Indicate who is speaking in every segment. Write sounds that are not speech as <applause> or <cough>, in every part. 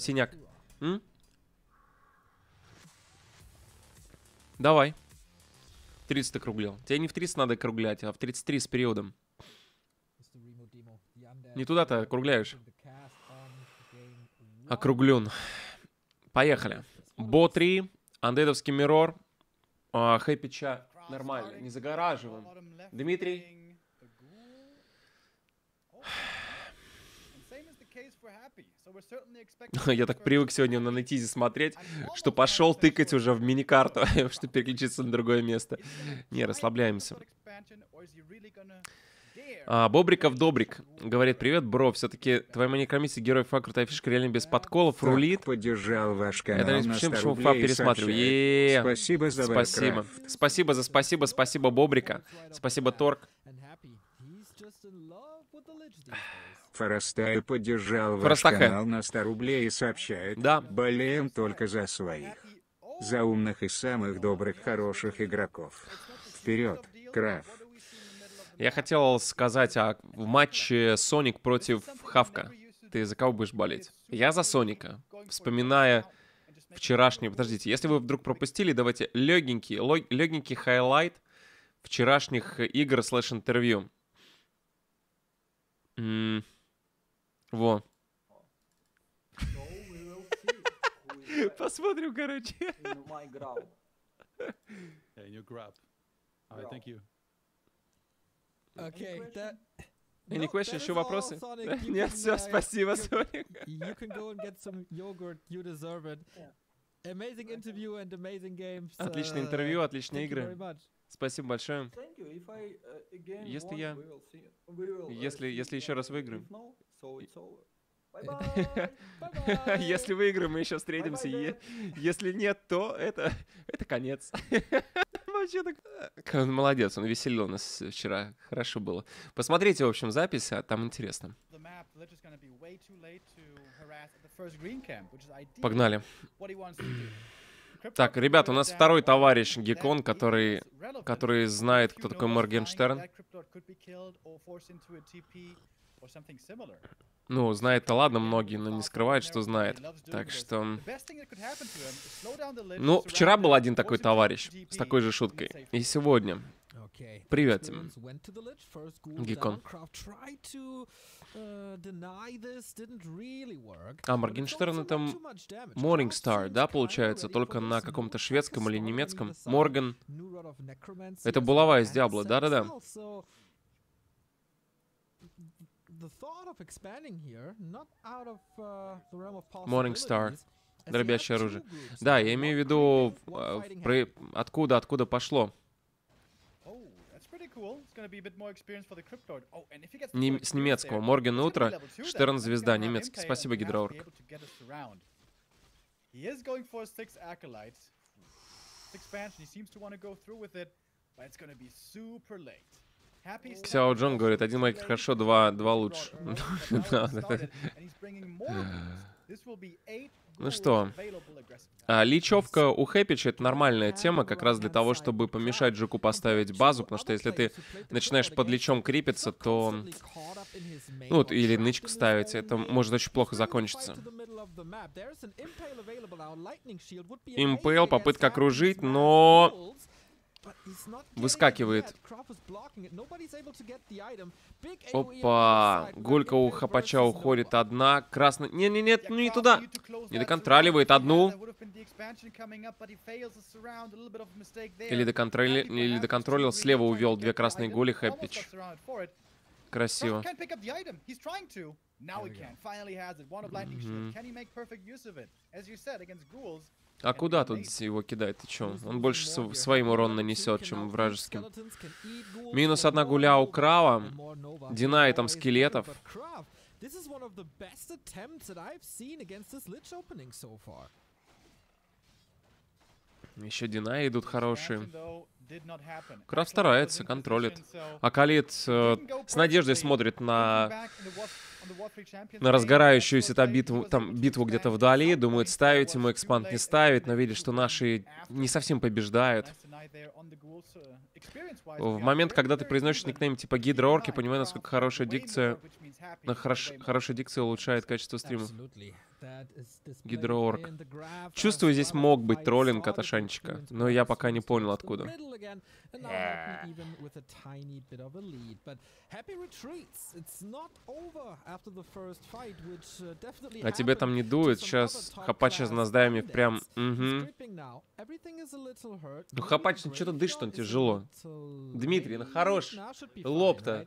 Speaker 1: Синяк. М? Давай. 30 округлил. Тебе не в 30 надо округлять, а в 33 с периодом. Не туда ты округляешь. Округлен. Поехали. Бо 3, андедовский миррор, а, хэппи ча. Нормально, не загораживаем. Дмитрий. <laughs> Я так привык сегодня на Нетизе смотреть, что пошел тыкать уже в мини-карту, <laughs> что переключиться на другое место. Не, расслабляемся. А, Бобриков Добрик говорит, привет, бро, все-таки твоя маникромиссия герой фа, крутая фишка, реально без подколов, рулит.
Speaker 2: поддержал ваш канал
Speaker 1: Это не почему, почему фа пересматриваю. Е-е-е.
Speaker 2: Спасибо за
Speaker 1: Спасибо. Спасибо за спасибо, спасибо Бобрика. Спасибо Торг. <sighs>
Speaker 2: Форостай поддержал ваш канал на 100 рублей и сообщает,
Speaker 1: Да.
Speaker 2: болеем только за своих. За умных и самых добрых, хороших игроков. Вперед, Krav.
Speaker 1: Я хотел сказать о в матче Соник против Хавка. Ты за кого будешь болеть? Я за Соника. Вспоминая вчерашний... Подождите, если вы вдруг пропустили, давайте легенький, лог- легенький highlight вчерашних игр слэш интервью. Во. Посмотрим, короче.
Speaker 3: you.
Speaker 4: Okay.
Speaker 1: Any
Speaker 4: No,
Speaker 1: question? Еще вопросы?
Speaker 4: Sonic.
Speaker 1: Нет,
Speaker 4: can,
Speaker 1: все,
Speaker 4: uh,
Speaker 1: спасибо, Соник.
Speaker 4: You can go and get some yogurt. You deserve it. Amazing interview and amazing games.
Speaker 1: Отличное
Speaker 4: uh,
Speaker 1: интервью, отличные
Speaker 4: thank you very
Speaker 1: игры. Спасибо большое.
Speaker 5: Uh,
Speaker 1: Если я-
Speaker 5: uh,
Speaker 1: Если- если еще раз выиграем. <laughs>
Speaker 5: Bye-bye.
Speaker 1: Если выиграем, мы еще встретимся. Если нет, то это, это конец. <laughs> Вообще так... Как Он молодец, он веселил нас вчера. Хорошо было. Посмотрите, в общем, запись, а там интересно. Погнали. Так,
Speaker 6: can
Speaker 1: ребята, у нас второй товарищ Гекон, который, который знает, кто такой Моргенштерн. Ну, знает-то ладно многие, но не скрывает, что знает. Так что... Ну, вчера был один такой товарищ с такой же шуткой. И сегодня. Привет. Гекон.
Speaker 4: Uh.
Speaker 1: А, Моргенштерн это. Morningstar, да, получается, только на каком-то шведском или немецком. Морган. Это булава из Диабло, да-да-да.
Speaker 4: uh,
Speaker 1: Morningstar. Дробящее оружие. Да, я имею в виду, э, откуда, откуда пошло. Не- с немецкого. Морген утро. Штерн звезда, немецкий. Спасибо, Гидроорг.
Speaker 6: He is going for six acolytes. Expansion. He seems to want to go through with it, but it's gonna be super late. Happy
Speaker 1: Ксяо Джон говорит, один
Speaker 6: late.
Speaker 1: хорошо, два, два лучше. Ну что. А, личевка у Хэпича это нормальная тема, как раз для того, чтобы помешать Жуку поставить базу, потому что если ты начинаешь под личом крипиться, то... Ну, вот, или нычку ставить, это может очень плохо закончиться. Импейл, попытка окружить, но выскакивает. Опа, гулька у Хапача уходит одна, красная... Не-не-не, ну не туда. Не доконтроливает одну. Или, доконтроли... или доконтролил, слева увел две красные гули Хэппич. Красиво.
Speaker 6: Now he can. Finally has it. One of lightning shield. Can he make perfect use of it? As you said, against ghouls.
Speaker 1: А куда тут его кидать? Ты чё? Он больше св- своим урон нанесет, чем вражеским. Минус одна гуля у Крава. Динай там скелетов. Еще Динаи идут хорошие.
Speaker 6: Acolyte
Speaker 1: старается, контролит. А Калит э, с надеждой смотрит на,
Speaker 6: back in the War- on the War 3 Champions
Speaker 1: на разгорающуюся там битву, там битву где-то вдали,
Speaker 6: points,
Speaker 1: ставить ему экспанд не
Speaker 6: and
Speaker 1: но видит, что наши не совсем побеждают. В момент, когда ты произносишь никнейм типа Гидроорк, я понимаю, насколько хорошая дикция, на хорош- хорошая дикция улучшает качество.
Speaker 4: Гидроорг.
Speaker 1: Гидроорг. Чувствую, здесь мог быть троллинг от Ашанчика, но я пока не понял, откуда. А тебе там не дует? Сейчас Хапача с Наздаями прям... Угу. Ну, Хапач, ну что-то дышит он тяжело. Дмитрий, ну хорош. Лоб-то.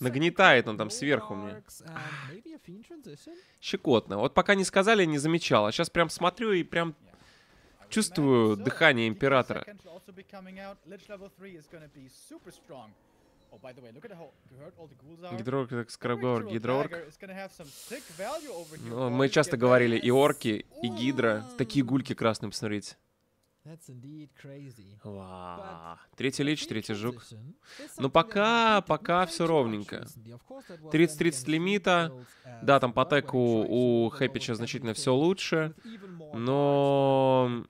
Speaker 1: Нагнетает он там сверху мне. Щекотно. Вот пока не сказали, не замечал. А сейчас прям смотрю и прям чувствую дыхание Императора. Гидроорг, так Скорогор, Гидроорг. Ну, мы часто говорили и орки, и гидра. Такие гульки красные, посмотрите. Ва. Третий лич, третий жук. Ну, пока, пока все ровненько. 30-30 лимита. Да, там по теку у Хэпича значительно все лучше. Но...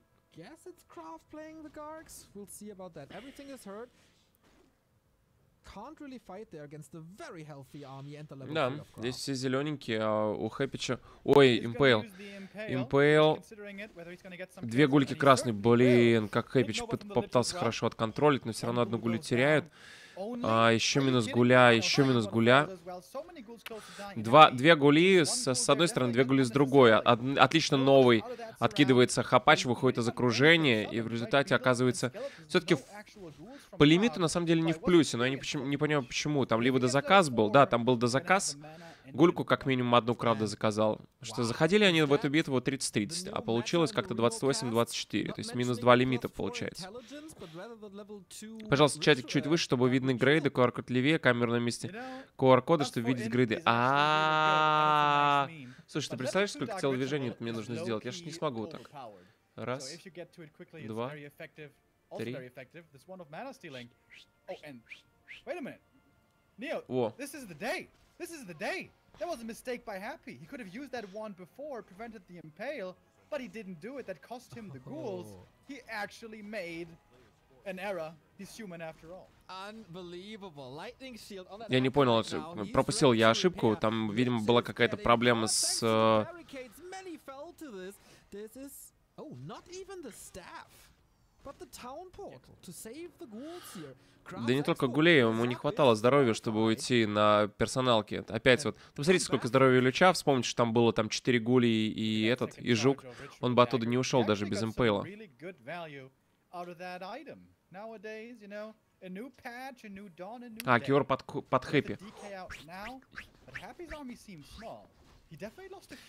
Speaker 1: Да, здесь все зелененькие, а у Хэпича... Ой, Импейл. Импейл. Две гульки красные. Блин, как Хэпич попытался хорошо отконтролить, но все равно одну гулю теряют. А, еще минус гуля, еще минус гуля. Два, две гули с, с одной стороны, две гули с другой. Од- отлично новый. Откидывается хапач, выходит из окружения, и в результате оказывается... Все-таки по лимиту на самом деле не в плюсе, но я не, не понимаю почему. Там либо дозаказ был, да, там был дозаказ. Гульку как минимум одну, правда, заказал. Что заходили они в эту битву 30-30, а получилось как-то 28-24. То есть минус 2 лимита получается. Пожалуйста, чатик чуть выше, чтобы видны грейды, QR-код левее, камера на месте QR-кода, чтобы видеть грейды. А, Слушай, ты представляешь, сколько телодвижений мне нужно сделать? Я же не смогу так. Раз, два, три. Во.
Speaker 6: This is the day. This is the day. That was a mistake by Happy. He could have used that wand before, prevented the impale, but he didn't do it. That cost him the ghouls. He actually made an error. He's human after all.
Speaker 1: Я не понял, это- пропустил я ошибку. Там, видимо, была какая-то проблема с... Да не только Гулей, ему не хватало здоровья, чтобы уйти на персоналке. Опять вот, посмотрите, сколько здоровья Люча, вспомните, что там было там 4 гули и этот, и Жук. Он бы оттуда не ушел даже без импейла. А, Киор под, под хэппи.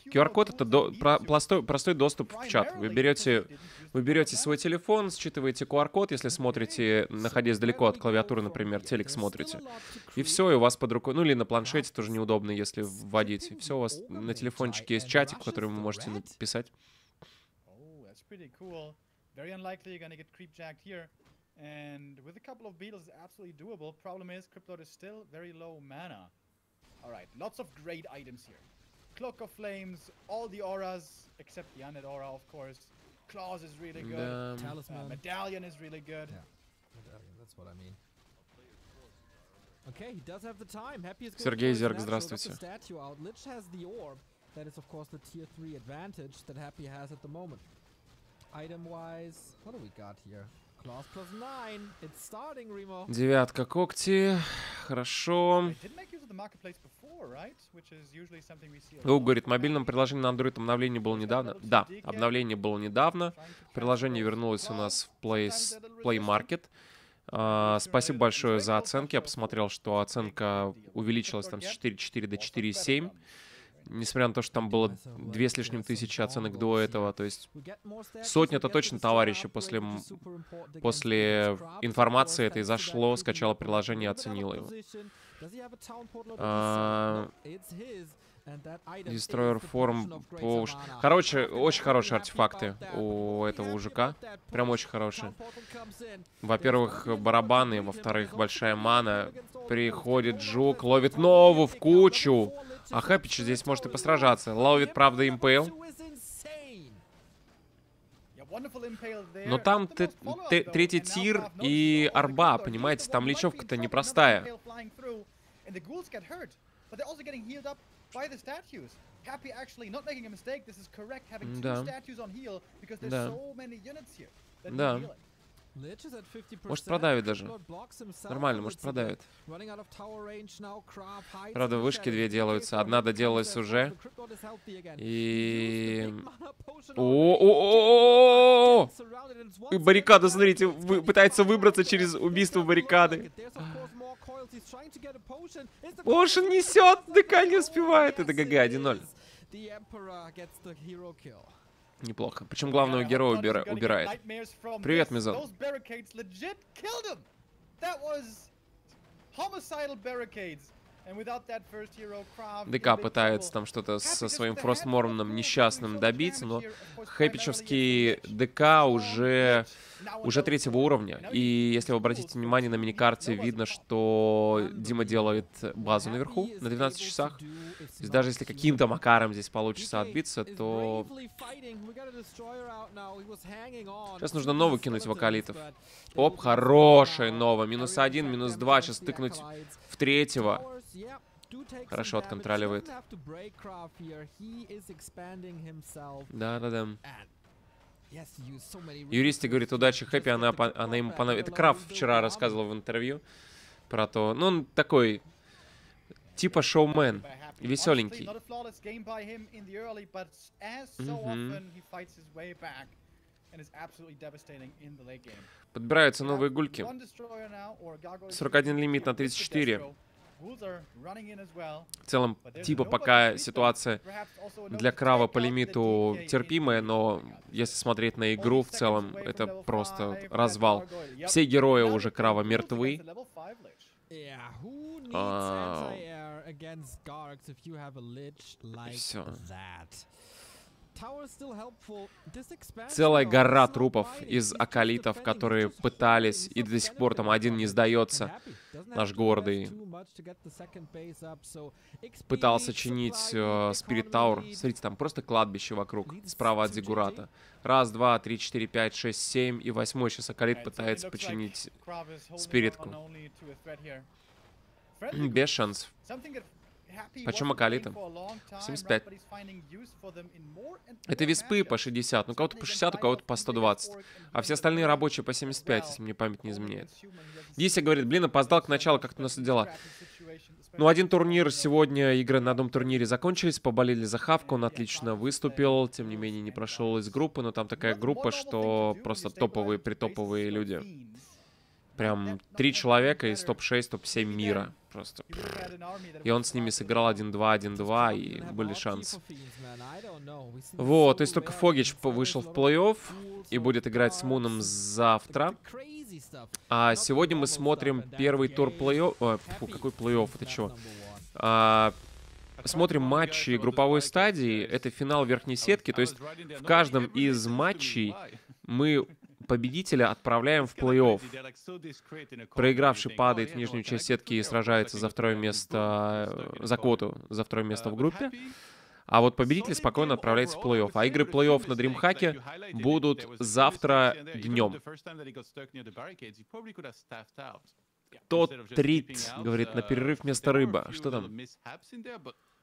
Speaker 1: QR-код это до- про- простой, простой доступ в чат. Вы берете, вы берете свой телефон, считываете QR-код, если смотрите, находясь далеко от клавиатуры, например, телек смотрите. И все, и у вас под рукой, ну или на планшете тоже неудобно, если вводить. Все, у вас на телефончике есть чатик, в который вы можете написать.
Speaker 6: Oh, that's pretty cool. Very unlikely you're gonna get creep jacked here. And with a couple of beetles, absolutely doable. Problem is, Cryptod is still very low mana. Alright, lots of great items here. Cloak of Flames, all the auras, except the undead aura, of course. Claws is really good. Uh,
Speaker 4: Talisman.
Speaker 6: Medallion is really good.
Speaker 4: Yeah. Medallion, That's what I mean. Okay, he does have the time. Happy is going
Speaker 1: Сергей Зерк, здравствуйте.
Speaker 4: statue out. Lich has the orb. That is, of course, the tier 3 advantage that Happy has at the moment. Item-wise, what do we got here? Claws plus 9. It's starting, Remo.
Speaker 1: Девятка когти. Хорошо.
Speaker 6: Lot.
Speaker 1: говорит, в мобильном приложении на Android обновление было недавно. Да, обновление было недавно. Приложение вернулось у нас в. Play, Play. Market. А, спасибо большое за оценки. Я посмотрел, что оценка увеличилась там с 4.4 до 4.7. Несмотря на то, что там было две с лишним тысячи оценок до этого. То есть Сотня-то
Speaker 4: we get
Speaker 1: точно, товарищи, после, после информации этой зашло, скачало приложение,
Speaker 4: that
Speaker 1: оценило его.
Speaker 4: Дестройер
Speaker 1: форм
Speaker 4: а,
Speaker 1: по... Короче, очень хорошие артефакты у этого
Speaker 4: УЖК.
Speaker 1: Прям очень хорошие. Во-первых, барабаны. Во-вторых, большая мана. Приходит жук, ловит нову в кучу. А Хэппич здесь может и посражаться. Ловит, правда, импейл. Но там третий тир и арба, понимаете? Там лечевка-то непростая.
Speaker 6: and the ghouls get hurt, but they're also getting healed up by the statues. Happy actually not making a mistake. This is correct. Having two statues on heal because there's so many units here that need healing.
Speaker 1: Может, продавит даже. Нормально, может, продавит. Правда, вышки две делаются. Одна доделалась уже. И...
Speaker 4: о о о
Speaker 1: И
Speaker 4: баррикада,
Speaker 1: смотрите, пытается выбраться через убийство баррикады.
Speaker 4: Ошин
Speaker 1: несет, ДК не успевает. Это ГГ 1-0. Неплохо. Причем главного героя убира убирает. Привет, Мизон.
Speaker 6: Homicidal barricades.
Speaker 1: ДК пытается там что-то со своим
Speaker 6: Фростмормном
Speaker 1: несчастным
Speaker 6: добить,
Speaker 1: но Хэпичевский ДК уже, уже третьего уровня. И если вы обратите внимание на миникарте, видно, что Дима делает базу наверху на 12 часах. То есть даже если каким-то макаром здесь получится отбиться, то...
Speaker 4: Сейчас нужно новый кинуть вокалитов.
Speaker 1: Оп, хорошая нова. Минус один, минус два. Сейчас тыкнуть в третьего.
Speaker 4: Хорошо отконтроливает.
Speaker 1: Да-да-да. Юристы говорит, удачи, Хэппи, она, она ему понравилась. Это Крафт вчера рассказывал в интервью про то. Ну, он такой, типа шоумен, веселенький.
Speaker 6: Угу.
Speaker 1: Подбираются новые гульки. 41 лимит на 34. В целом, типа пока ситуация для Крава по лимиту терпимая, но если смотреть на игру в целом, это просто развал. Все герои уже Крава мертвы. А...
Speaker 4: Все.
Speaker 1: Целая гора трупов из акалитов, которые пытались, и до сих пор там один не сдается, наш гордый. Пытался чинить э, Спирит Тауэр. Смотрите, там просто кладбище вокруг, справа от Зигурата. Раз, два, три, четыре, пять, шесть, семь и восьмой сейчас акалит пытается починить Спиритку. Без шансов.
Speaker 6: Wasn't
Speaker 1: Акалиты?
Speaker 6: doing for a long time,
Speaker 1: 75.
Speaker 6: right, but he's finding use for them in more and
Speaker 1: Это виспы по
Speaker 6: matchups.
Speaker 1: 60, ну кого-то по 60, у кого-то по 120. А все остальные рабочие по 75, если мне память не изменяет. Дися говорит, блин, опоздал к началу, как у нас дела. Ну, один турнир сегодня, игры на одном турнире закончились, поболели за Хавку, он отлично выступил, тем не менее не прошел из группы, но там такая группа, что просто топовые, притоповые люди. Прям три человека из топ-6, топ-7 мира. Просто. И он с ними сыграл 1-2, 1-2, и были шансы. Вот, то есть только Фогич вышел в плей-офф и будет играть с Муном завтра. А сегодня мы смотрим первый тур плей-офф... Ой, фу, какой плей-офф, это чего? А, смотрим матчи групповой стадии, это финал верхней сетки, то есть в каждом из матчей мы победителя отправляем в плей-офф. Проигравший падает в нижнюю часть сетки и сражается за второе место, э, за квоту, за второе место в группе. А вот победитель спокойно отправляется в плей-офф. А игры плей-офф на DreamHack будут завтра днем. Тот трит, говорит, на перерыв вместо рыба. Что там?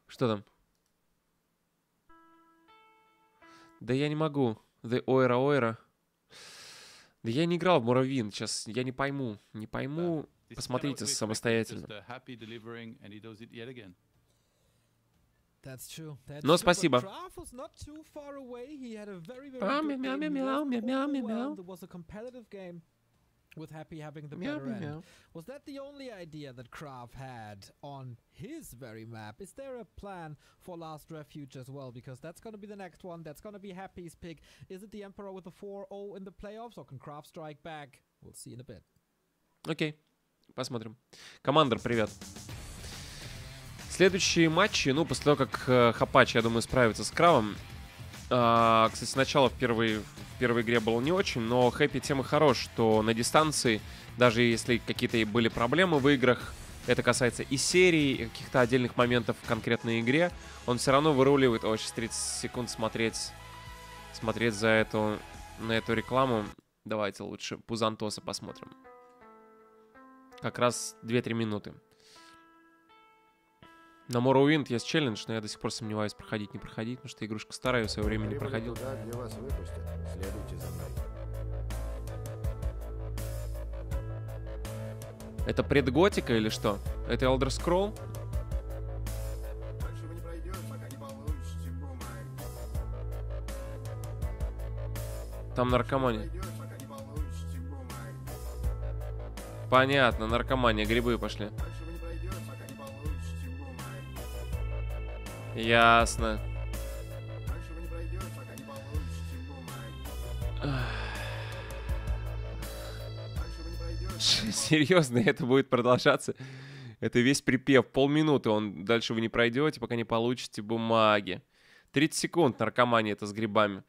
Speaker 1: Что там? Да я не могу. The Ойра Ойра. Да я не играл в Муравин. Сейчас я не пойму. Не пойму. Посмотрите самостоятельно. Но спасибо. А,
Speaker 4: With Happy having the
Speaker 1: Мяу,
Speaker 4: better end.
Speaker 1: мяу.
Speaker 4: Was that the only idea that Krav had on his very map? Is there a plan for Last Refuge as well? Because that's going to be the next one. That's going to be Happy's pick. Is it the Emperor with a 4-0 in the playoffs, or can Krav strike back? We'll see in a bit.
Speaker 1: Окей. Посмотрим. Командор, привет. Следующие матчи, ну, после того, как э, Хапач, я думаю, справится с Кравом. А, кстати, сначала в первой, в первой игре было не очень, но Хэппи тем и хорош, что на дистанции, даже если какие-то были проблемы в играх, это касается и серии, и каких-то отдельных моментов в конкретной игре, он все равно выруливает. О, сейчас 30 секунд смотреть, смотреть за эту на эту рекламу, давайте лучше Пузантоса посмотрим. Как раз 2-3 минуты. На Morrowind есть челлендж, но я до сих пор сомневаюсь, проходить, не проходить, потому что игрушка старая, я в свое время не проходил.
Speaker 7: туда, где вас выпустят. Следуйте за мной.
Speaker 1: Это предготика или что? Это Elder Scroll? Там наркомания. Понятно, наркомания, грибы пошли.
Speaker 2: Пройдете,
Speaker 1: Серьезно, это будет продолжаться? Это весь припев. Полминуты он. Дальше вы не пройдете, пока не получите бумаги. 30 секунд наркомания это с грибами.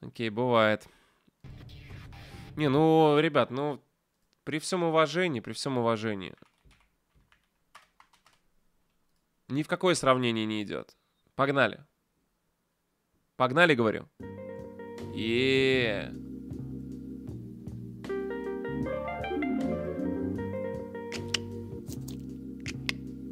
Speaker 1: Окей, бывает. Не, ну, ребят, ну, при всем уважении, при всем уважении. Ни в какое сравнение не идет. Погнали. Погнали, говорю. Еее.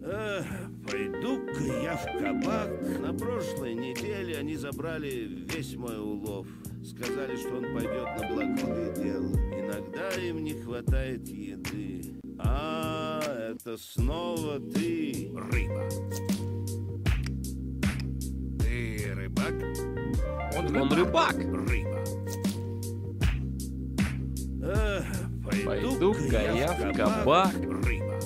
Speaker 8: Эх, Пойду-ка я в кабак. На прошлой неделе они забрали весь мой улов. Сказали, что он пойдет на благое дело. Иногда им не хватает еды. А, это снова ты. Рыба. Рыбак?
Speaker 1: Он рыбак.
Speaker 8: Рыба. Эх,
Speaker 1: Пойду-ка я в кабак.
Speaker 8: Рыба.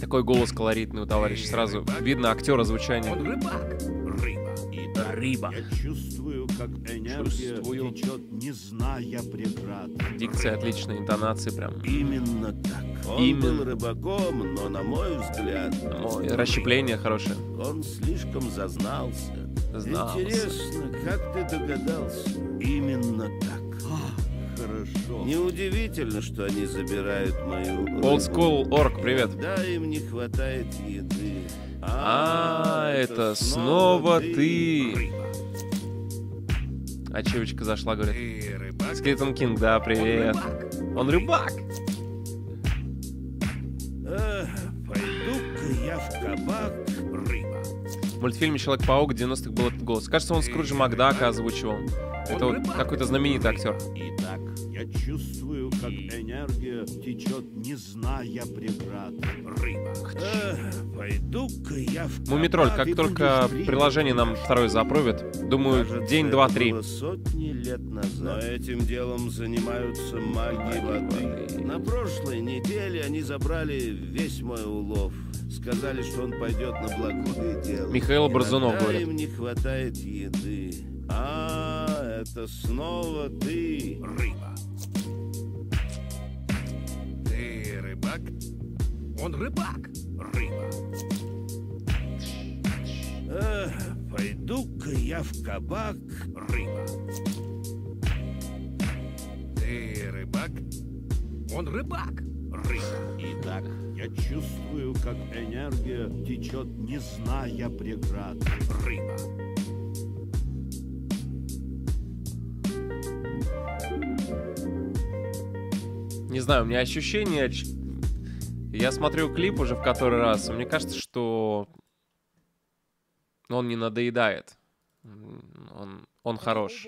Speaker 1: Такой голос колоритный у товарища. Сразу видно актера звучания.
Speaker 8: рыбак. Рыба. И да, рыба. Я чувствую, как энергия
Speaker 1: Чувствую.
Speaker 8: течет, не зная преград.
Speaker 1: Дикция отличная, интонации прям.
Speaker 8: Именно так. Он
Speaker 1: Именно.
Speaker 8: был рыбаком, но, на мой взгляд,
Speaker 1: Ой, расщепление хорошее.
Speaker 8: он слишком зазнался.
Speaker 1: Знался.
Speaker 8: Интересно, как ты догадался? Именно так. Хорошо. Неудивительно, что они забирают мою
Speaker 1: Old School Orc, привет.
Speaker 8: Да, им не хватает еды.
Speaker 1: А, это снова ты.
Speaker 8: Рыба.
Speaker 1: А чевочка зашла, говорит.
Speaker 8: Ты рыбак?
Speaker 1: Скелетон Кинг, да, привет. Он рыбак.
Speaker 8: Эх, Пойду-ка я в кабак.
Speaker 1: В мультфильме Человек-паук 90-х был этот голос. Кажется, он Скруджа Макдака озвучивал. Это вот какой-то знаменитый актер.
Speaker 8: Итак, я чувствую, как энергия течет, не зная преград. Рыба. Эх, Пойду-ка я в
Speaker 1: Мумитроль,
Speaker 8: кабак
Speaker 1: как только приложение нам второе запровит, думаю,
Speaker 8: Кажется,
Speaker 1: день, два, три.
Speaker 8: сотни лет назад. Но этим делом занимаются маги воды. На прошлой неделе они забрали весь мой улов. Сказали, что он пойдет на благое дело.
Speaker 1: Михаил Борзунов говорит.
Speaker 8: им не хватает еды. А, это снова ты. Рыба. Ты рыбак? Он рыбак. Рыба. Эх, пойду-ка я в кабак. Рыба. Ты рыбак? Он рыбак. Рыба. Итак, я чувствую, как энергия течет, не зная преград. Рыба.
Speaker 1: Не знаю, у меня ощущение... Я смотрю клип уже в который раз, и мне кажется, что он не надоедает. Он, он хорош.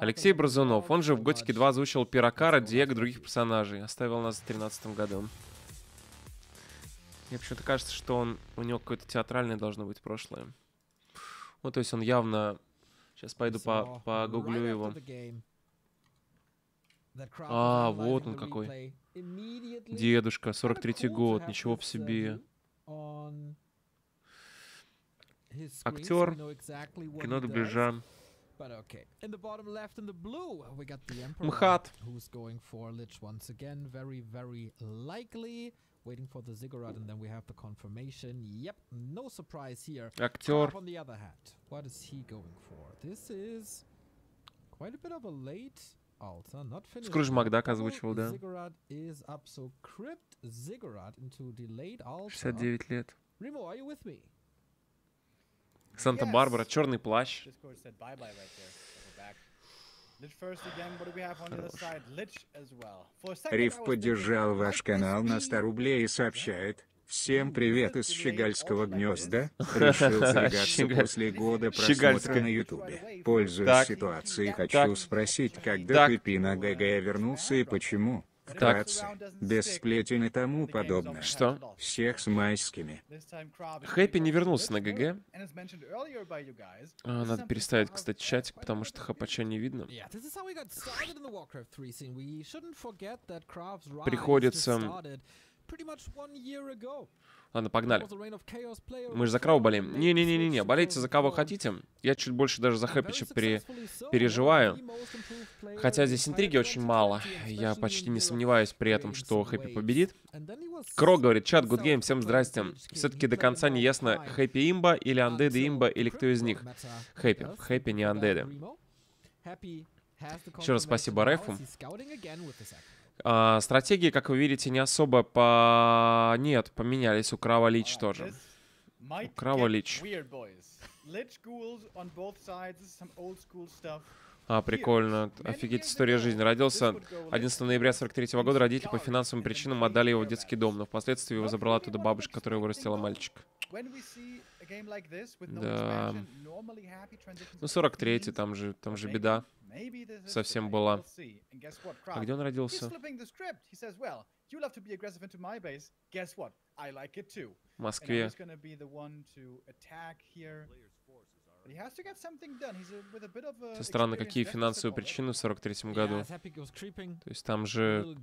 Speaker 1: Алексей Бразунов, он же в Готике
Speaker 4: much?
Speaker 1: 2 озвучил Пирокара, Диего других персонажей. Оставил нас в 2013 году. Мне почему-то кажется, что он, у него какое-то театральное должно быть прошлое. Ну, то есть он явно... Сейчас пойду по, погуглю его. А, вот он какой. Дедушка,
Speaker 4: Kinda
Speaker 1: 43-й
Speaker 4: cool to
Speaker 1: год, ничего в себе.
Speaker 4: view on his screen, so
Speaker 1: Актер, Кино дубляжа. МХАТ.
Speaker 4: Waiting for the Ziggurat, and then we have the confirmation. Yep, no surprise here.
Speaker 1: Актер.
Speaker 4: On the other hand, what is he going for? This is quite a bit of a late altar, not finished.
Speaker 1: Скрудж. Макдак озвучивал, да.
Speaker 4: Ziggurat is up, so Crypt Ziggurat into delayed altar.
Speaker 1: 69 лет.
Speaker 4: Remo, are you with me?
Speaker 1: Санта-Барбара, черный плащ.
Speaker 2: Риф поддержал ваш канал на
Speaker 6: be
Speaker 2: 100 рублей и сообщает. Всем привет из Щегальского гнезда. <laughs> Решил <laughs> зарегаться после года <laughs> просмотра на ютубе. Пользуясь
Speaker 1: Так.
Speaker 2: ситуацией,
Speaker 1: Так.
Speaker 2: хочу спросить, когда
Speaker 1: Так.
Speaker 2: Пипина ГГ вернулся и почему? Вкратце, без сплетен и тому подобное.
Speaker 1: Что?
Speaker 2: Всех с майскими.
Speaker 1: Хэппи не вернулся на ГГ. А, Надо переставить, кстати, чатик, потому что хапача не видно.
Speaker 4: Yeah, this is how we got started in the Warcraft 3 scene. We shouldn't forget that Craft's rise
Speaker 1: Приходится- Ладно, погнали. Мы же за Крау болеем. Не-не-не-не, болейте за кого хотите. Я чуть больше даже за чуть пере... переживаю. Хотя здесь интриги очень мало.
Speaker 4: 2020,
Speaker 1: Я почти не сомневаюсь при этом, что Хэппи победит. Кро говорит, чат, good game, всем здрасте. Все-таки до конца не ясно, Хэппи имба или андеды имба, или кто из них. Хэппи. Хэппи, не андеды. Еще раз спасибо Рефу. А, стратегии, как вы видите, не особо по... Нет, поменялись у Крава Лич тоже.
Speaker 6: might
Speaker 1: Крава Лич. А, прикольно. Офигеть, история жизни. Родился 11 ноября 43 года. Родители по финансовым причинам отдали его в детский дом, но впоследствии его забрала оттуда бабушка, которая вырастила мальчика.
Speaker 6: When we see a game like this with no
Speaker 1: Да. Ну,
Speaker 6: are
Speaker 1: 43-й,
Speaker 6: easy,
Speaker 1: там же, там же
Speaker 6: maybe-
Speaker 1: беда. совсем была.
Speaker 6: We'll see. And guess what,
Speaker 1: А где он
Speaker 6: He's
Speaker 1: родился?
Speaker 6: flipping the script. He says, well, you love to be aggressive into my base. Guess what? I like it too.
Speaker 1: В
Speaker 6: And
Speaker 1: Москве.
Speaker 6: he's gonna be the one to attack here. But he has to get something done. He's a, with a bit of a
Speaker 1: Все странно, какие финансовые причины в 43 году. То есть там же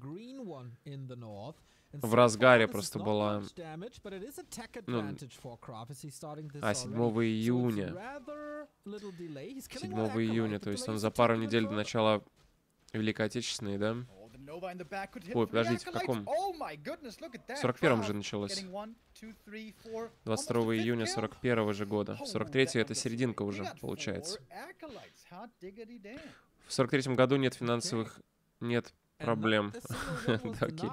Speaker 1: в разгаре просто была- ну, а,
Speaker 4: already.
Speaker 1: 7
Speaker 4: So it's
Speaker 1: июня.
Speaker 4: rather little delay. He's killing
Speaker 1: 7
Speaker 4: one acolyte.
Speaker 1: июня, то есть он за пару недель до начала Великой Отечественной, да?
Speaker 6: Oh,
Speaker 1: Ой, подождите, в каком?
Speaker 6: Oh.
Speaker 1: В 41
Speaker 6: Krav
Speaker 1: же началось.
Speaker 6: getting one, two, three, four, almost
Speaker 1: 22
Speaker 6: a fifth
Speaker 1: июня
Speaker 6: kill.
Speaker 1: 41 же года.
Speaker 6: Oh,
Speaker 1: 43
Speaker 6: that
Speaker 1: это серединка уже, получается. В 43 году нет финансовых... Нет проблем. Да, окей.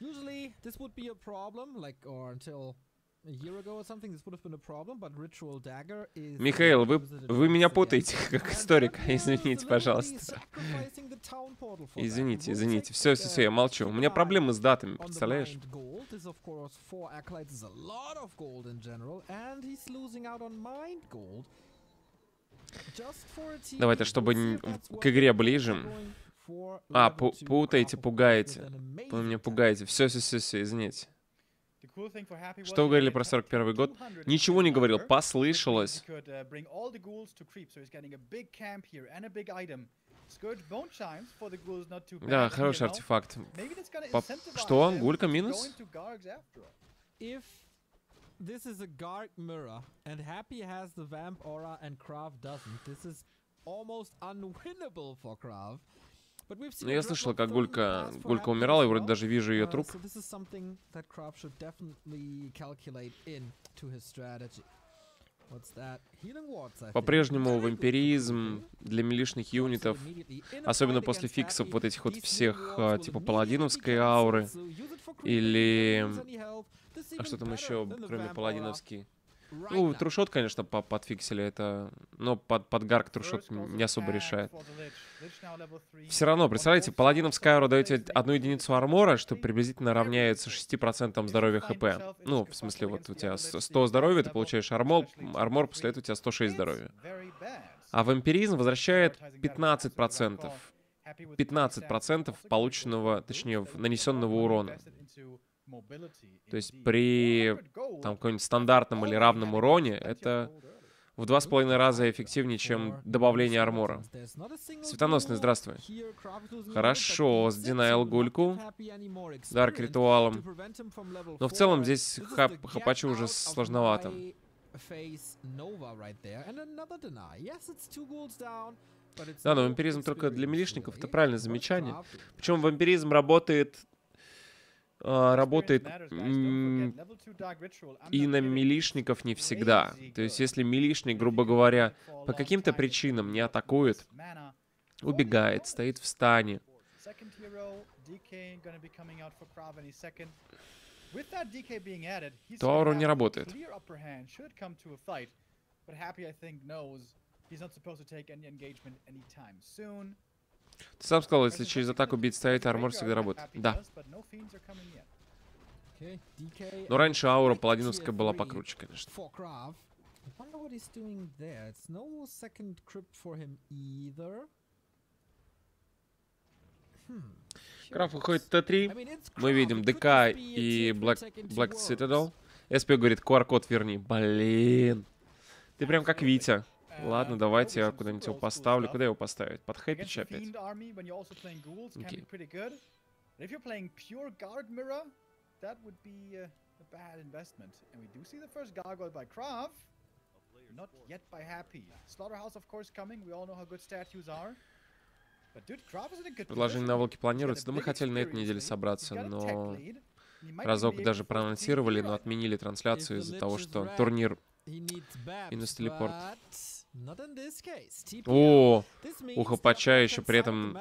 Speaker 4: Usually this would be a problem, like or until a year ago or something, this would have been a problem, but Ritual Dagger is
Speaker 1: Михаил, вы, вы меня путаете как
Speaker 4: was
Speaker 1: Извините, пожалуйста. Извините, извините. Все, все, все, я молчу. У меня проблемы с датами, представляешь? Давайте, чтобы к игре ближе. А, пу- путаете, пугаете. Вы меня пугаете. Все, все, все, все, извините. Что вы говорили про
Speaker 6: he had
Speaker 1: 41 год?
Speaker 6: 200
Speaker 1: Ничего не говорил, послышалось.
Speaker 6: uh.
Speaker 1: Да, хороший артефакт. По- что? Гулька минус?
Speaker 6: into Gargs after all.
Speaker 4: If this is a Garg mirror and Happy has the Vamp aura and Krav doesn't, this is almost unwinnable for Krav.
Speaker 1: Ну,
Speaker 4: a
Speaker 1: я слышал, как Гулька, Гулька умирала, и вроде даже вижу ее
Speaker 4: Uh,
Speaker 1: труп. По-прежнему вампиризм для милишных юнитов, особенно после фиксов вот этих вот всех, а, типа паладиновской ауры, или... А что там еще, кроме
Speaker 4: right
Speaker 1: Ну, трушот, конечно, по- подфиксили это, но под, под гарк трушот не особо решает. Все равно, представляете, аура
Speaker 6: both
Speaker 1: даете одну единицу армора, что приблизительно равняется 6% здоровья хп. Ну, в смысле, вот у тебя 100 здоровья, ты получаешь армор, армор, после этого у тебя 106 здоровья. А вампиризм возвращает 15%. 15% полученного, точнее, нанесенного урона. То есть при там каком-нибудь стандартном или равном уроне это в два с половиной раза эффективнее, чем добавление армора. Светоносный, здравствуй. Хорошо, с Denial гульку. Дарк ритуалом. Но в целом здесь хап, хапачу уже сложновато. Да, но вампиризм только для милишников, это правильное замечание. Причем вампиризм работает работает и на милишников не всегда. То есть если милишник, грубо говоря, по каким-то причинам не атакует, убегает, стоит в стане, То аура не работает.
Speaker 6: Happy, think, knows.
Speaker 1: Ты сам сказал, если через атаку бить ставить, армор всегда работает. Да. Но раньше аура паладиновская была покруче, конечно.
Speaker 4: Hmm.
Speaker 1: Краф выходит
Speaker 4: I
Speaker 1: Т3.
Speaker 4: mean, it's
Speaker 1: Мы видим ДК и Black, Black. Citadel. СП говорит, QR-код верни. Блин. Ты прям как Витя. Ладно, давайте я
Speaker 6: super
Speaker 1: его поставлю. Куда его поставить? Под
Speaker 6: the
Speaker 1: опять?
Speaker 6: Can
Speaker 1: Okay.
Speaker 6: uh, a bad investment. And we do see the first gargoyle by Krav. Not yet by Happy. Slaughterhouse, of course, coming. We all know how good statues are. But dude, Krav is in a good
Speaker 1: Предложение
Speaker 6: He's got
Speaker 1: планируется.
Speaker 6: a
Speaker 1: Да мы
Speaker 6: big
Speaker 1: хотели на этой
Speaker 6: experience
Speaker 1: неделе собраться,
Speaker 6: he's got a tech
Speaker 1: но
Speaker 6: lead, and he might even
Speaker 1: разок даже проанонсировали, но отменили трансляцию из-за того, что турнир...
Speaker 4: He needs Babs,
Speaker 1: Инес телепорт. О,
Speaker 4: This means
Speaker 1: у
Speaker 4: that
Speaker 1: Хапача еще при этом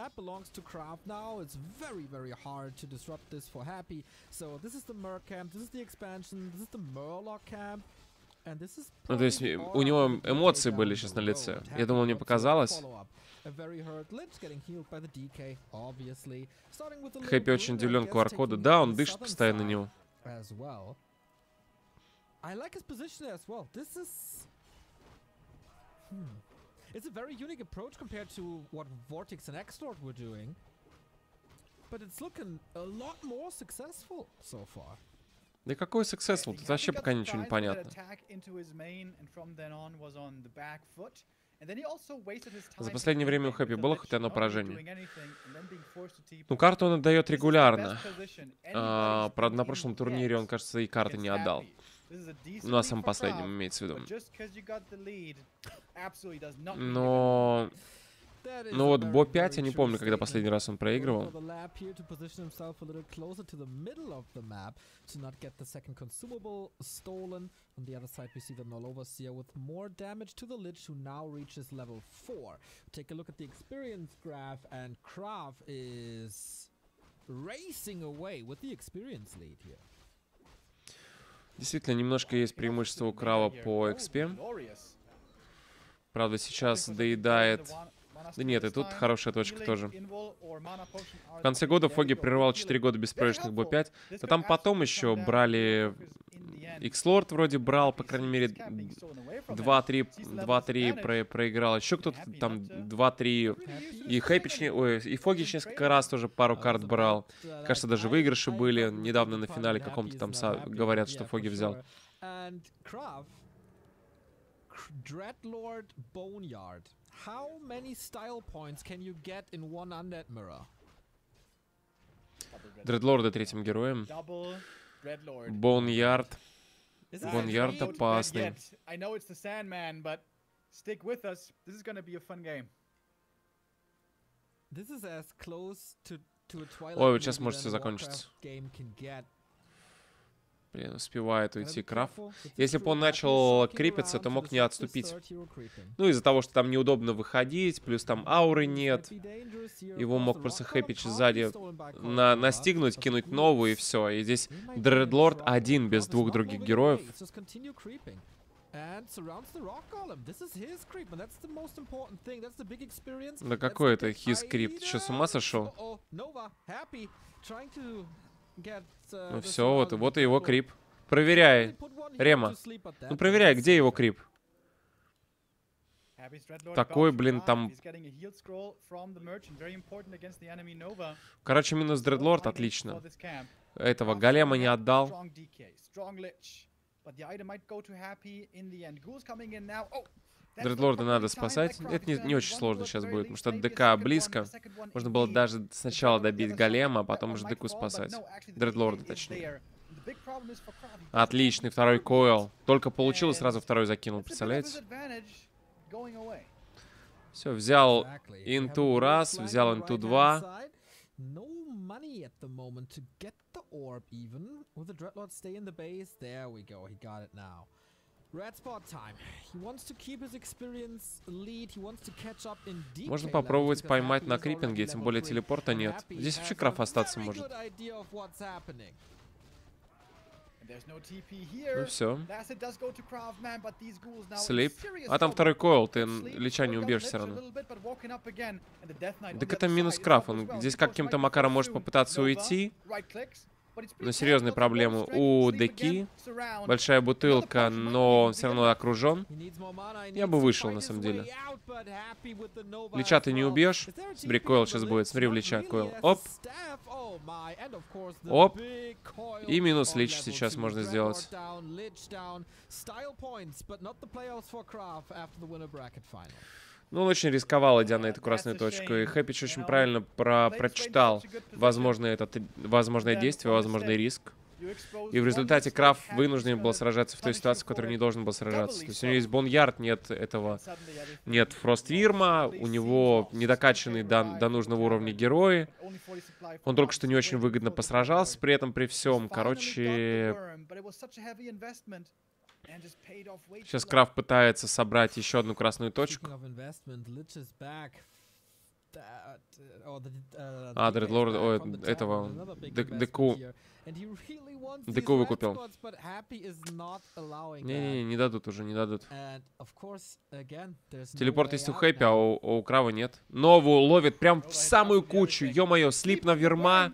Speaker 1: Ну, то есть э, у него эмоции были сейчас на лице. Я думал, мне показалось. Хэппи очень удивлен QR-коду. Да, он дышит постоянно на него.
Speaker 4: as well. I like his position as well. This is. Hmm. It's a very unique approach compared to what Vortex and Xlord were doing. But it's looking a lot more successful so far.
Speaker 1: Да какой successful? Тут вообще пока ничего не понятно. За последнее время у Хэппи было хоть одно поражение. Ну, карту он отдает регулярно. А, правда, на прошлом турнире он, кажется, и карты не отдал. Ну, на самом последнем имеется в виду. Но... Ну вот Бо
Speaker 4: very
Speaker 1: 5, я не помню, когда последний раз он проигрывал.
Speaker 4: here. On the other side, we see the Nolovaseer with more damage to the Lich, who now reaches level 4. Take a look at the experience graph, and Krav is racing away with the experience lead here.
Speaker 1: Действительно, немножко есть преимущество у Крава по экспе. Правда, сейчас доедает... Да нет, и тут хорошая точка тоже. В конце года Фоги прервал 4 года беспроигрышных Бо-5. Да там потом еще брали... X-Lord вроде брал, по крайней мере, 2-3 2-3 про проиграл. Еще кто-то там 2-3... И Хэпич, ой, и Фогич несколько раз тоже пару карт брал. Кажется, даже выигрыши были. Недавно на финале каком-то там говорят, что Фоги взял.
Speaker 4: Dreadlord Boneyard. How many style points can you get in one undead mirror?
Speaker 1: Дредлорда третьим героем.
Speaker 6: Dreadlord.
Speaker 1: Боньярд.
Speaker 4: Is this
Speaker 1: Boneyard
Speaker 4: three?
Speaker 6: Don't bet
Speaker 1: опасный.
Speaker 6: yet. I know it's the Sandman, but stick with us. This is gonna be a fun game.
Speaker 4: This is as close to, to a Twilight
Speaker 1: Ой, вот сейчас
Speaker 4: movie
Speaker 1: может
Speaker 4: than
Speaker 1: всё
Speaker 4: a
Speaker 1: закончится.
Speaker 4: Warcraft game can get.
Speaker 1: Блин, успевает уйти Краф. Если бы он начал крепиться, то мог не отступить. Ну, из-за того, что там неудобно выходить, плюс там ауры нет. Его мог просто. Хэпич сзади на, настигнуть, кинуть новую и все. И здесь Дредлорд один без двух других героев. Да какой это creep? Ты что, с ума сошел?
Speaker 4: Uh,
Speaker 1: Ну все, вот, вот и его крип. Проверяй. Рема. Ну проверяй, где его крип? Такой, блин, там-. Короче, минус Дредлорд, отлично. Этого голема не отдал.
Speaker 6: Oh!
Speaker 1: Дредлорда надо спасать. Это не, не очень сложно сейчас будет, потому что ДК близко. Можно было даже сначала добить голема, а потом уже
Speaker 6: but
Speaker 1: спасать. Дредлорда, точнее. Отличный второй койл. Только получил и сразу второй закинул, представляете? Все, взял инту раз, взял инту два.
Speaker 4: money at the. Red spot time. He wants to keep his experience lead. He wants to catch up in DK
Speaker 1: Можно попробовать поймать на крипинге, тем более телепорта нет. Здесь вообще краф остаться может. Ну все. Слип. А там второй койл, ты Лича не убьешь все равно. Так это минус краф. Он здесь каким-то макаром может попытаться уйти. Но
Speaker 6: pretty
Speaker 1: серьезные проблемы у Деки. Большая бутылка, но он все равно окружен.
Speaker 4: Я
Speaker 1: бы вышел, на самом деле. Лича ты не убьешь? Смотри, койл сейчас будет. Смотри, в Лича койл. Оп. Оп. И минус Лич сейчас можно сделать. Ну, он очень рисковал, идя на эту красную точку. И Хэппич очень правильно про прочитал возможное, это, возможное действие, возможный риск. И в результате Краф вынужден был сражаться в той ситуации, в которой не должен был сражаться. То есть у него есть Боньярд, нет этого, нет Фроствирма, у него недокачанный до, до нужного уровня герои. Он только что не очень выгодно посражался, при этом при всем. Короче, сейчас Краф пытается собрать еще одну красную точку. А, Дредлорд, ой, этого, Дек- Деку. Деку выкупил. Не-не-не, не дадут уже, не дадут. Телепорт есть у Хэппи, а у, у Крава нет. Нову ловит прям в самую кучу. Ё-моё, слип на верма.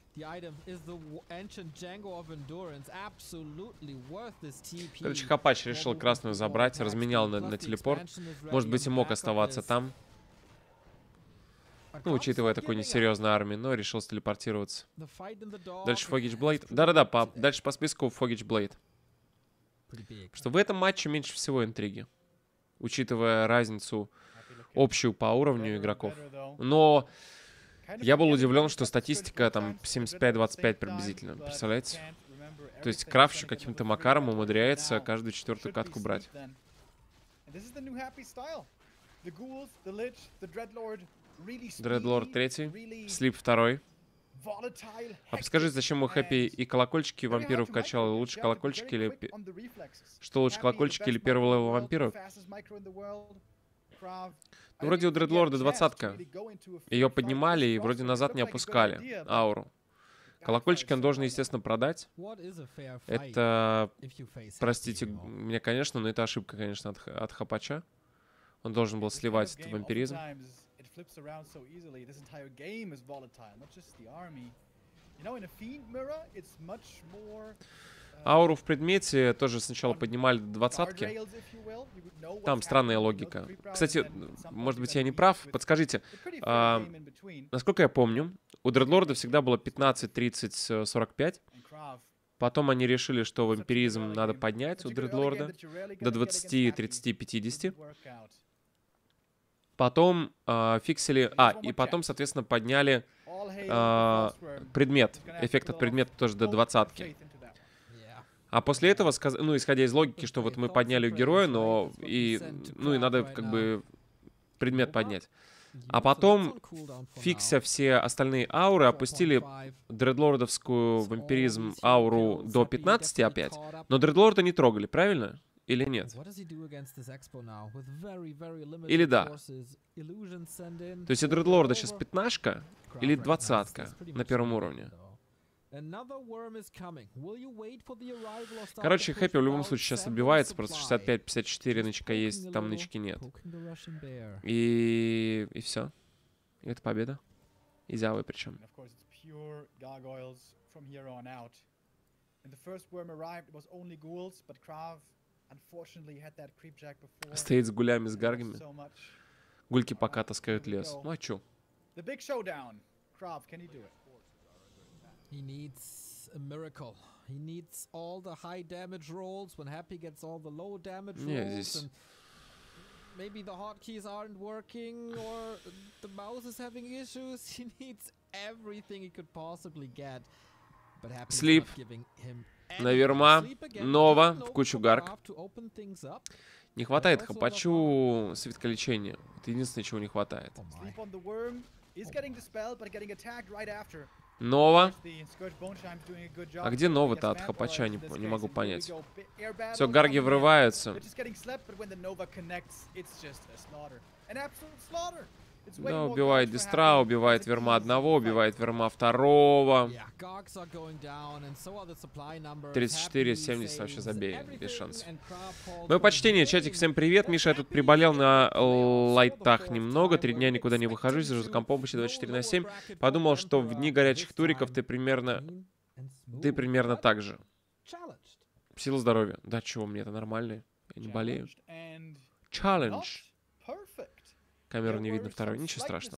Speaker 4: The item is the ancient Django of endurance. Absolutely worth this TP.
Speaker 1: Короче, Хапач решил красную забрать, разменял на, на телепорт. Может быть, и мог оставаться там. Ну, учитывая такую несерьезную армию, но решил телепортироваться. Дальше Фогич Блейд. Да-да-да, по, дальше по списку Фогич Блейд. Что в этом матче меньше всего интриги. Учитывая разницу общую по уровню игроков. Но я был удивлен, что статистика там 75-25 приблизительно. Представляете? То есть Краф каким-то макаром умудряется каждую четвертую катку брать. Дредлорд третий, Слип второй. А подскажите, зачем у Хэппи и колокольчики вампиров качал? Лучше колокольчики или... Что лучше, колокольчики или первого левела вампиров? Ну, вроде у Дредлорда двадцатка. Ее поднимали и вроде назад не опускали. Ауру. Колокольчики он должен, естественно, продать. Это, простите меня, конечно, но это ошибка, конечно, от, от Хапача. Он должен был сливать этот вампиризм.
Speaker 6: Uh,
Speaker 1: Ауру в предмете тоже сначала поднимали до двадцатки. Там странная логика. Кстати, может быть, я не прав. Подскажите, а, насколько я помню, у Дредлорда всегда было 15, 30, э, 45.
Speaker 6: And Krav,
Speaker 1: Потом они решили, что вампиризм надо поднять у Дредлорда до
Speaker 6: gonna get
Speaker 1: 20,
Speaker 6: against
Speaker 1: 30, 50.
Speaker 6: Happy. Good workout.
Speaker 1: Потом а, фиксили... А, и потом, соответственно, подняли а,
Speaker 6: Frostworm.
Speaker 1: предмет. Эффект от предмета тоже до двадцатки.
Speaker 6: faith into that one.
Speaker 1: А после этого, ну, исходя из логики, что вот мы подняли героя, но и, ну, и надо как бы предмет поднять. А потом, фикся все остальные ауры, опустили дредлордовскую вампиризм ауру до 15 опять. Но дредлорда не трогали, правильно? Или нет?
Speaker 4: Или да.
Speaker 1: То есть у дредлорда сейчас пятнашка или двадцатка на первом уровне. Короче, Хэппи в любом случае сейчас отбивается, просто 65-54 нычка есть, там нычки нет. И, и все. И это победа. Причем.
Speaker 6: That creepjack before.
Speaker 1: Стоит с гулями, с гаргами. Гульки пока таскают лес. Ну а чё?
Speaker 6: The big showdown. Krav, can you do it?
Speaker 4: He needs a miracle. He needs all the high damage rolls when Happy gets all the low damage
Speaker 1: Не,
Speaker 4: rolls.
Speaker 1: здесь-
Speaker 4: And maybe the hotkeys aren't working or the mouse is having issues. He needs everything he could possibly get. But Happy
Speaker 1: Sleep.
Speaker 4: giving him
Speaker 1: Наверма. Нова. В кучу гарк. Не хватает хапачу свитколечения. Это единственное, чего не хватает.
Speaker 4: Oh.
Speaker 6: Sleep on the worm. is getting dispelled, but getting attacked right after.
Speaker 1: Нова. А где Нова-то от Хапача? Не не могу понять. Все, гарги врываются. Да, убивает Дистра, убивает Верма одного, убивает Верма второго.
Speaker 4: Yeah, Gogs are going down, and so are the supply numbers.
Speaker 1: 34,
Speaker 4: Happy
Speaker 1: 70 вообще забей, без шансов. Мое
Speaker 4: for
Speaker 1: почтение, чатик, всем привет. Миша, я тут приболел на лайтах немного, три дня никуда не выхожу, сижу за компом почти
Speaker 4: no
Speaker 1: 24 на
Speaker 4: lower
Speaker 1: 7.
Speaker 4: bracket
Speaker 1: Подумал, что в дни горячих туриков ты примерно, ты примерно так же. Сила здоровья. Да чего, мне это нормально. Я не болею. Challenge. Камеру не видно второй. Ничего страшного.